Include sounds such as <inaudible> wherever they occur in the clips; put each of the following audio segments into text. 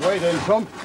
Right, you doing?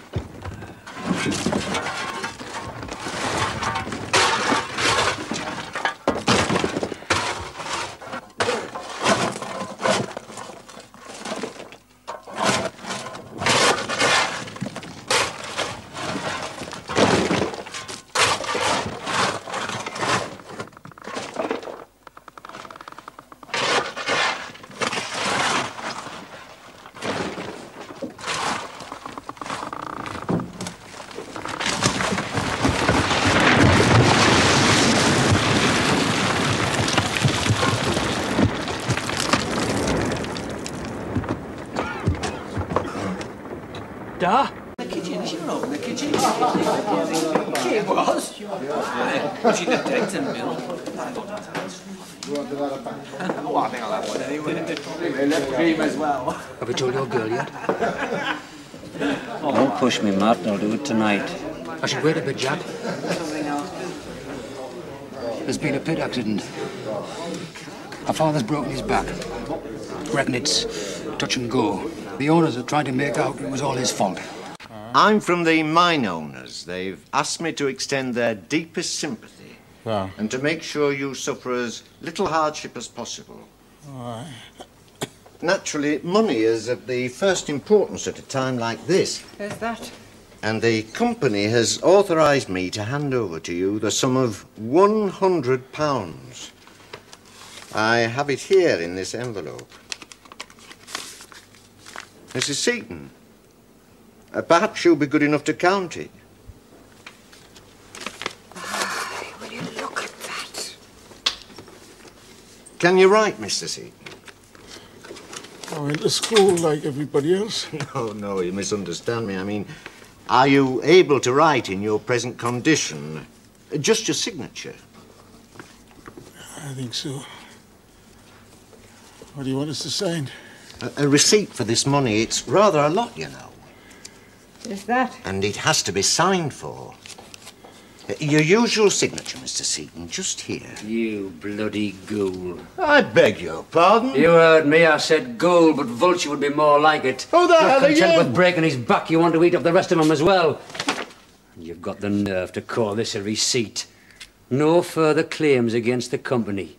Da? The kitchen, she open the kitchen. She was. She did take them, Bill. Oh, I think I'll have one anyway. Left cream as well. Have you told your girl yet? Don't push me, Martin. I'll do it tonight. I should wait a bit, Jack. There's been a pit accident. Our father's broken his back. Reckon it's touch and go. The owners are trying to make out it was all his fault. I'm from the mine owners. They've asked me to extend their deepest sympathy Yeah. and to make sure you suffer as little hardship as possible. Naturally, money is of the first importance at a time like this, There's that. and the company has authorised me to hand over to you the sum of £100. I have it here in this envelope. Mrs. Seaton, uh, perhaps you'll be good enough to count it. Will you look at that? Can you write, Mr. Seaton? I went to school like everybody else. <laughs> No, no, you misunderstand me. I mean, are you able to write in your present condition? Uh, Just your signature. I think so. What do you want us to sign? A, a receipt for this money, it's rather a lot, you know. There's that. And it has to be signed for. Your usual signature, Mr. Seaton, just here. You bloody ghoul. I beg your pardon? You heard me. I said ghoul, but vulture would be more like it. Who the Not hell are content you? with breaking his back, you want to eat up the rest of him as well. And you've got the nerve to call this a receipt. No further claims against the company.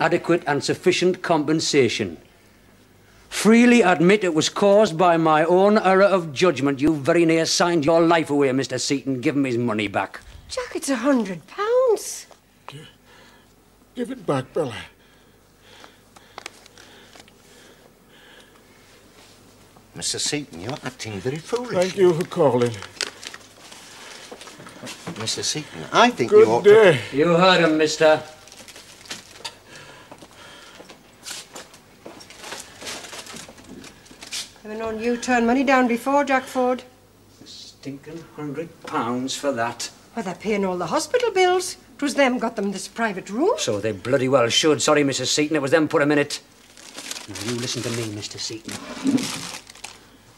Adequate and sufficient compensation. Freely admit it was caused by my own error of judgment. You very near signed your life away, Mr. Seaton. Give him his money back. Jack, it's a hundred pounds. Give it back, Bella. Mr. Seaton, you're acting very foolish. Thank you for calling. Mr. Seaton, I think you Good ought day. You heard him, mister. Never known you turn money down before, Jack Ford. A Stinking hundred pounds for that. Well, they're paying all the hospital bills. It was them got them this private room. So they bloody well should. Sorry, Mrs. Seaton, it was them put him in it. Now, you listen to me, Mr. Seaton.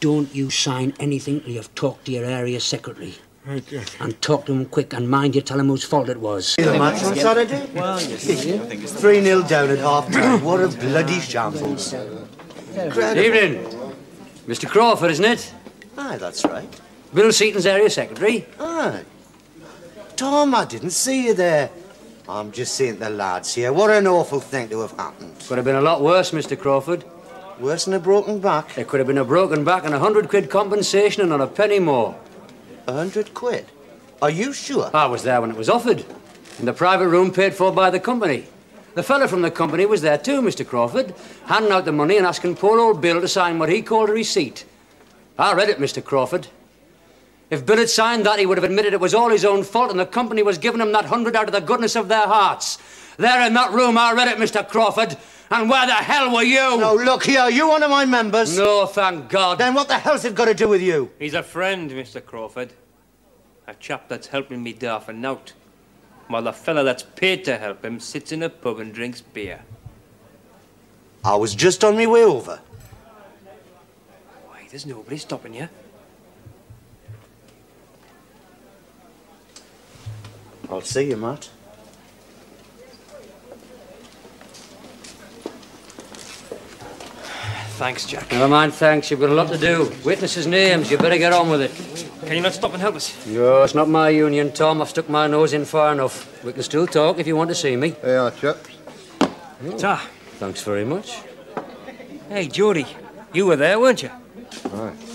Don't you sign anything till you've talked to your area secretary. Right, Jack. And talk to him quick, and mind you tell him whose fault it was. The match on Saturday? Well, yes, 3 0 down at half time. What a bloody shambles. Evening. Mr. Crawford, isn't it? Aye, that's right. Bill Seaton's area secretary. Aye. Tom, I didn't see you there. I'm just saying to the lads here, what an awful thing to have happened. Could have been a lot worse, Mr. Crawford. Worse than a broken back. There could have been a broken back and a hundred quid compensation and not a penny more. A hundred quid. Are you sure? I was there when it was offered. In the private room paid for by the company. The fella from the company was there too, Mr. Crawford, handing out the money and asking poor old Bill to sign what he called a receipt. I read it, Mr. Crawford. If Bill had signed that, he would have admitted it was all his own fault and the company was giving him that hundred out of the goodness of their hearts. There in that room, I read it, Mr. Crawford. And where the hell were you? No, look here, are you one of my members? No, thank God. Then what the hell's it got to do with you? He's a friend, Mr. Crawford. A chap that's helping me daff and out. While the fella that's paid to help him sits in a pub and drinks beer. I was just on my way over. Why, there's nobody stopping you. I'll see you, Matt. thanks, Jack. Never mind, thanks. You've got a lot to do. Witnesses' names. You better get on with it. Can you not stop and help us? No, it's not my union, Tom. I've stuck my nose in far enough. We can still talk if you want to see me. They are, chaps. Ta. Thanks very much. Hey, Geordie, you were there, weren't you? Aye.